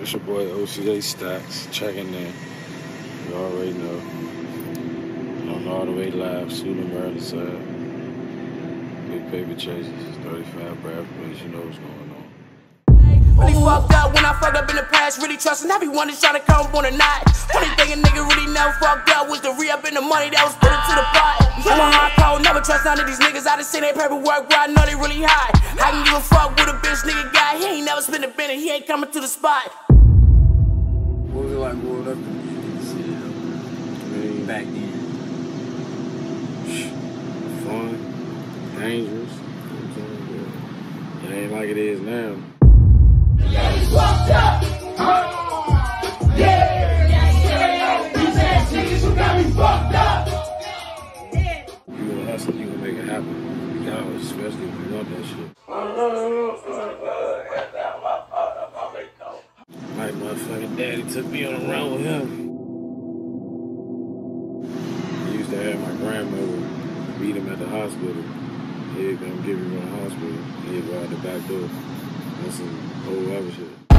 It's your boy OCA Stacks checking in. You already know. On all the way live, shooting Maryland side. Big paper chases, 35 Brad Place, you know what's going on. Really fucked up when I fucked up in the past, really trusting everyone one that's trying to come on a night. Only thing a nigga really never fucked up was the re up in the money that was put into the pot. I'm a hard code, never trust none of these niggas. I just seen their paperwork where I know they really high. I can give a fuck with a bitch nigga guy. He ain't never spent a minute, he ain't coming to the spot. What was it like growing up in the back then? Fun, dangerous. It ain't like it is now. fucked up. Yeah. These ass niggas who got me fucked up. You gonna hustle, you gonna make it happen. You gotta, especially if you want that shit. Daddy took me on a run with him. He used to have my grandmother meet him at the hospital. He'd come get me from the hospital. He'd go out the back door. That's some whole other shit.